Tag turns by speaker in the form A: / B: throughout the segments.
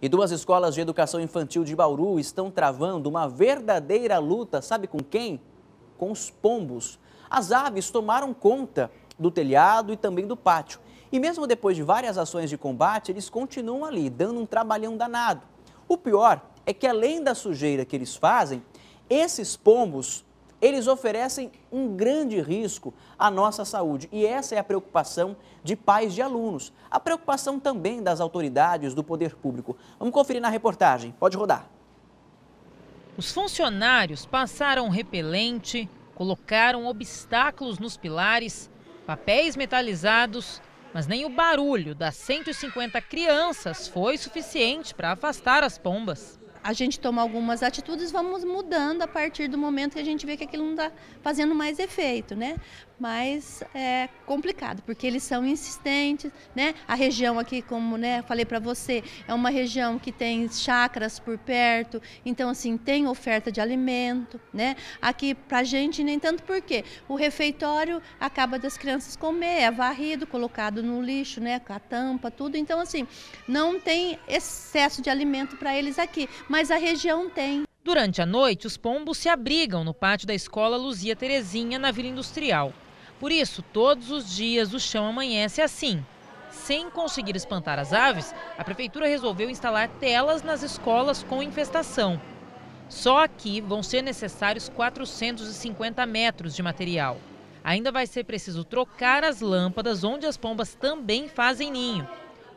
A: E duas escolas de educação infantil de Bauru estão travando uma verdadeira luta, sabe com quem? Com os pombos. As aves tomaram conta do telhado e também do pátio. E mesmo depois de várias ações de combate, eles continuam ali, dando um trabalhão danado. O pior é que além da sujeira que eles fazem, esses pombos eles oferecem um grande risco à nossa saúde. E essa é a preocupação de pais de alunos. A preocupação também das autoridades do poder público. Vamos conferir na reportagem. Pode rodar.
B: Os funcionários passaram repelente, colocaram obstáculos nos pilares, papéis metalizados, mas nem o barulho das 150 crianças foi suficiente para afastar as pombas
C: a gente toma algumas atitudes, vamos mudando a partir do momento que a gente vê que aquilo não está fazendo mais efeito, né? Mas é complicado, porque eles são insistentes, né? A região aqui, como né, falei para você, é uma região que tem chácaras por perto, então assim, tem oferta de alimento, né? Aqui pra gente nem tanto porque o refeitório acaba das crianças comer, é varrido, colocado no lixo, né? Com a tampa, tudo. Então assim, não tem excesso de alimento para eles aqui, mas a região tem.
B: Durante a noite, os pombos se abrigam no pátio da escola Luzia Terezinha, na Vila Industrial. Por isso, todos os dias o chão amanhece assim. Sem conseguir espantar as aves, a prefeitura resolveu instalar telas nas escolas com infestação. Só aqui vão ser necessários 450 metros de material. Ainda vai ser preciso trocar as lâmpadas onde as pombas também fazem ninho.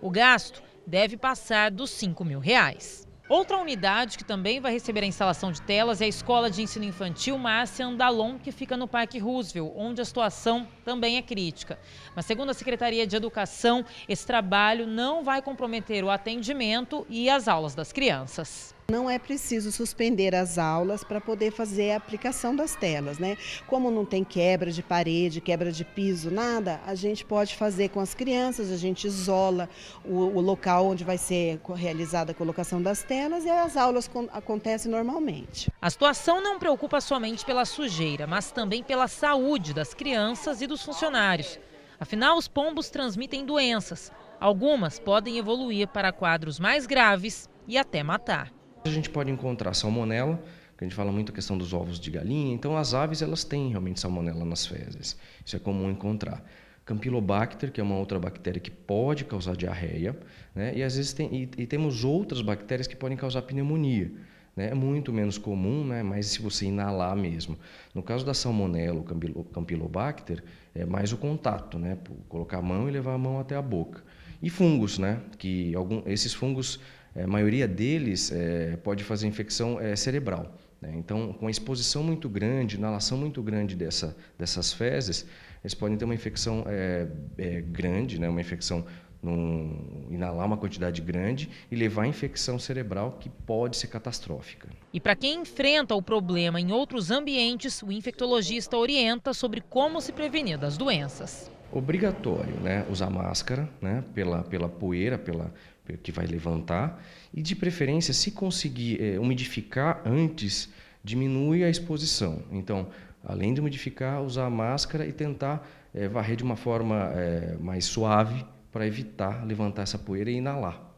B: O gasto deve passar dos 5 mil reais. Outra unidade que também vai receber a instalação de telas é a Escola de Ensino Infantil Márcia Andalon, que fica no Parque Roosevelt, onde a situação também é crítica. Mas, segundo a Secretaria de Educação, esse trabalho não vai comprometer o atendimento e as aulas das crianças.
D: Não é preciso suspender as aulas para poder fazer a aplicação das telas, né? Como não tem quebra de parede, quebra de piso, nada, a gente pode fazer com as crianças, a gente isola o, o local onde vai ser realizada a colocação das telas e as aulas acontecem normalmente.
B: A situação não preocupa somente pela sujeira, mas também pela saúde das crianças e dos funcionários. Afinal, os pombos transmitem doenças. Algumas podem evoluir para quadros mais graves e até matar.
E: A gente pode encontrar salmonela, que a gente fala muito a questão dos ovos de galinha, então as aves elas têm realmente salmonela nas fezes. Isso é comum encontrar. Campylobacter, que é uma outra bactéria que pode causar diarreia, né? e às vezes tem, e, e temos outras bactérias que podem causar pneumonia. Né? É muito menos comum, né? mas se você inalar mesmo. No caso da salmonela, o campylobacter, é mais o contato, né? colocar a mão e levar a mão até a boca. E fungos, né? que algum, esses fungos a maioria deles é, pode fazer infecção é, cerebral. Né? Então, com a exposição muito grande, inalação muito grande dessa, dessas fezes, eles podem ter uma infecção é, é, grande, né? uma infecção num, inalar uma quantidade grande e levar a infecção cerebral que pode ser catastrófica.
B: E para quem enfrenta o problema em outros ambientes, o infectologista orienta sobre como se prevenir das doenças.
E: Obrigatório, né? Usar máscara, né? Pela, pela poeira, pela, que vai levantar e de preferência se conseguir é, umidificar antes diminui a exposição então além de umidificar usar a máscara e tentar é, varrer de uma forma é, mais suave para evitar levantar essa poeira e inalar